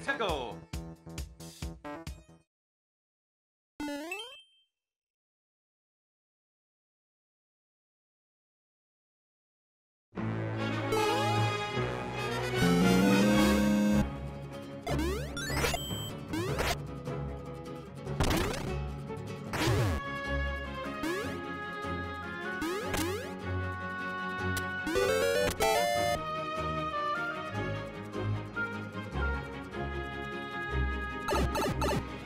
tickle. go! you you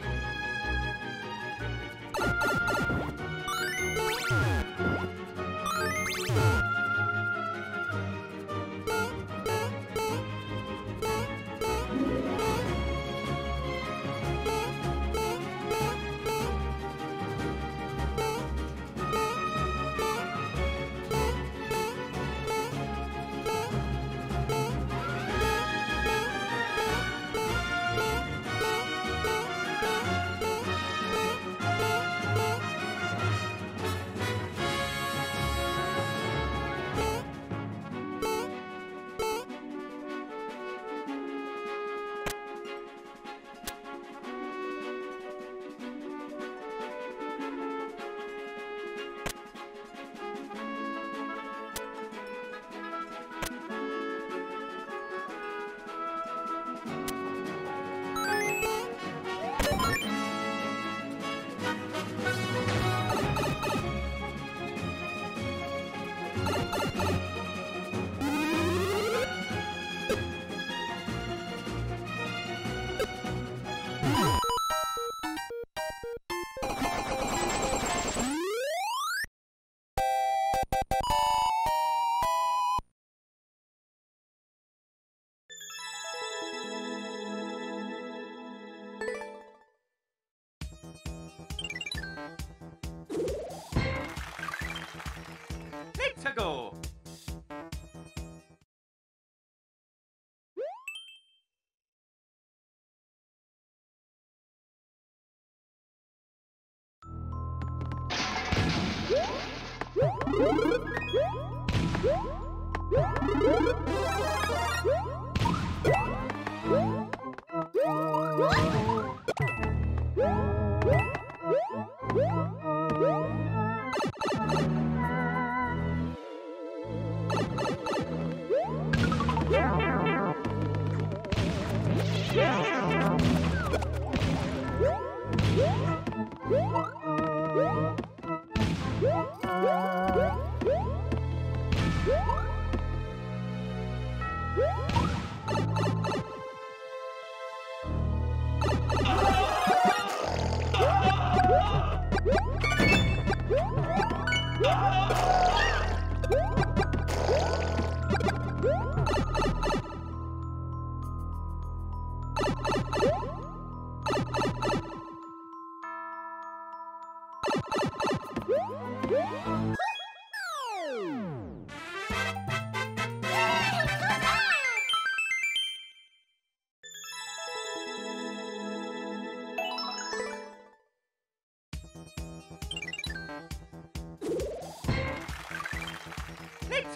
What?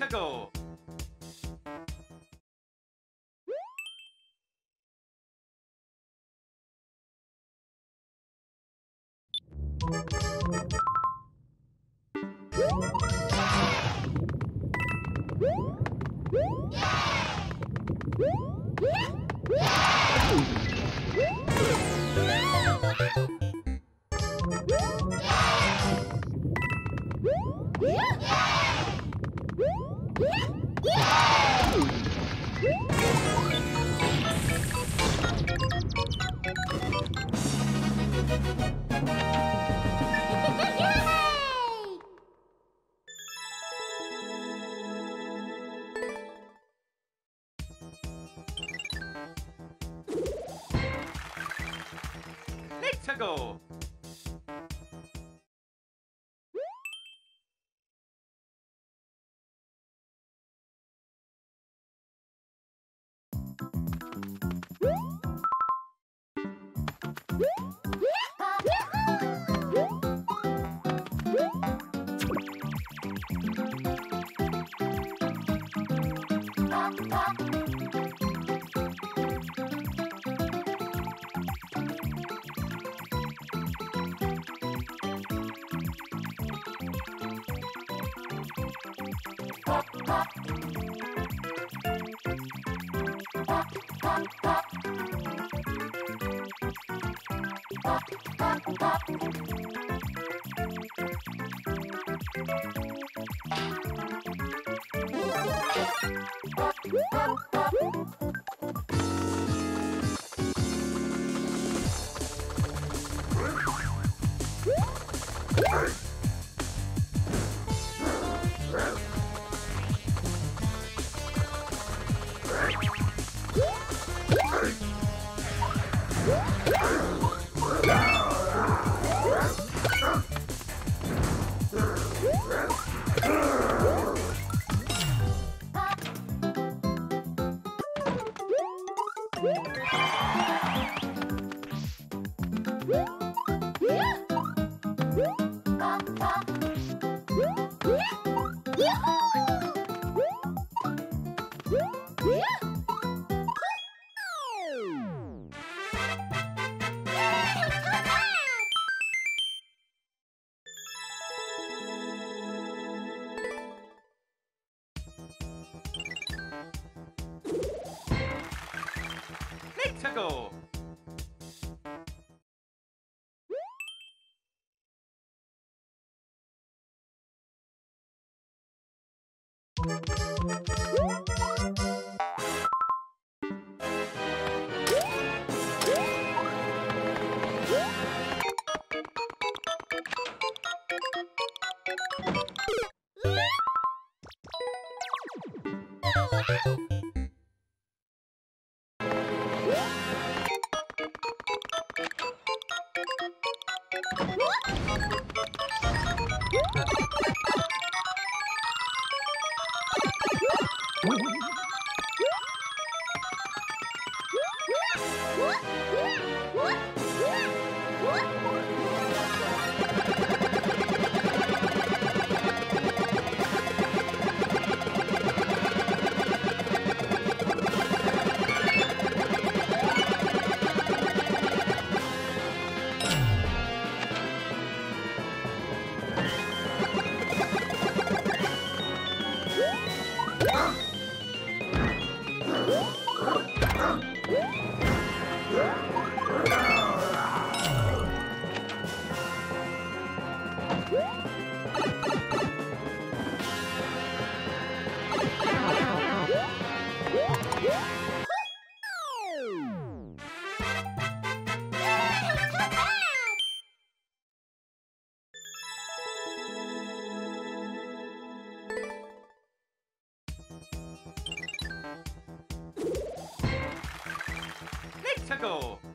トあ go! Pop. Let's tickle! What? Michael.